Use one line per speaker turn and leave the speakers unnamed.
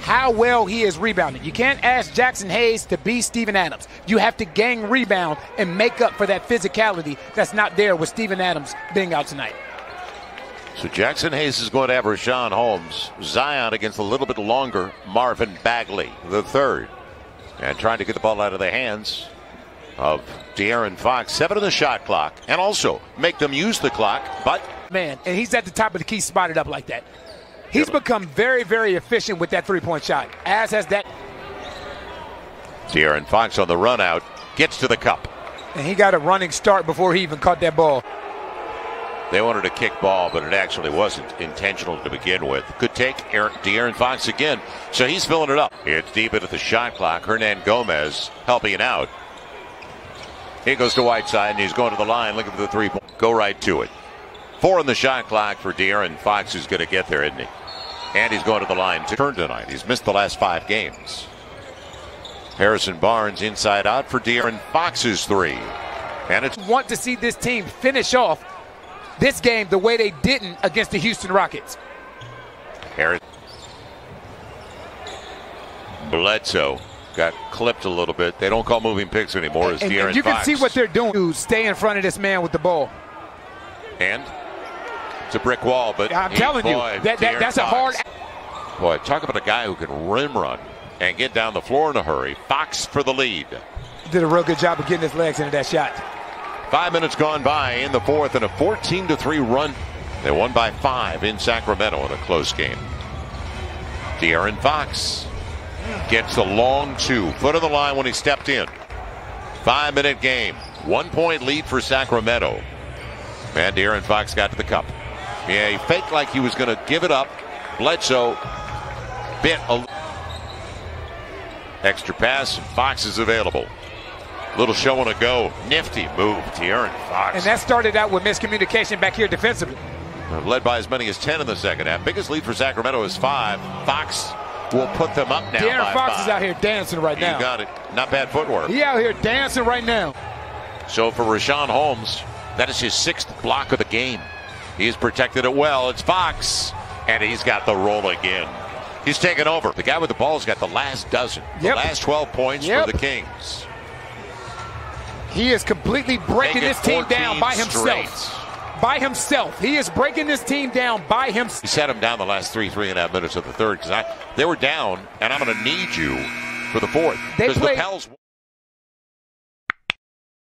how well he is rebounding. You can't ask Jaxson Hayes to be Steven Adams. You have to gang rebound and make up for that physicality that's not there with Steven Adams being out tonight.
So Jaxson Hayes is going to have Richaun Holmes. Zion against a little bit longer Marvin Bagley, the third. And trying to get the ball out of the hands of De'Aaron Fox. Seven of the shot clock. And also make them use the clock. But.
Man, and he's at the top of the key spotted up like that. He's become very, very efficient with that three point shot, as has that.
De'Aaron Fox on the run out. Gets to the cup.
And he got a running start before he even caught that ball.
They wanted a kick ball, but it actually wasn't intentional to begin with. Good take, Aaron, De'Aaron Fox again. So he's filling it up. It's deep into the shot clock. Hernangomez helping out. He goes to Whiteside, and he's going to the line looking for the three point. Go right to it. Four on the shot clock for De'Aaron Fox, who's going to get there, isn't he? And he's going to the line to turn tonight. He's missed the last five games. Harrison Barnes inside out for De'Aaron Fox's three.
And it's want to see this team finish off this game the way they didn't against the Houston Rockets.
Harris. Bledsoe got clipped a little bit. They don't call moving picks anymore. As
and,
and
you
Fox.
can see what they're doing to stay in front of this man with the ball.
And it's a brick wall, but
I'm he, telling boy, you, that, that, that's Fox. a hard.
Boy, talk about a guy who can rim run and get down the floor in a hurry. Fox for the lead.
Did a real good job of getting his legs into that shot.
Five minutes gone by in the fourth and a 14 to 3 run. They won by five in Sacramento in a close game. De'Aaron Fox gets the long two. Foot of the line when he stepped in. Five minute game. One point lead for Sacramento. And De'Aaron Fox got to the cup. Yeah, he faked like he was going to give it up. Bledsoe bit a extra pass. Fox is available. Little show and a go. Nifty move to Aaron Fox.
And that started out with miscommunication back here defensively.
Uh, led by as many as 10 in the second half. Biggest lead for Sacramento is five. Fox will put them up now.
De'Aaron Fox
five.
is out here dancing right now.
You got it. Not bad footwork.
He out here dancing right now.
So for Richaun Holmes, that is his sixth block of the game. He's protected it well. It's Fox. And he's got the roll again. He's taken over. The guy with the ball's got the last dozen. Yep. The last 12 points yep. for the Kings.
He is completely breaking this team down by himself. Straight. By himself. He is breaking this team down by himself.
He set him down the last three, three and a half minutes of the third because they were down, and I'm going to need you for the fourth.
They played,
the Pels.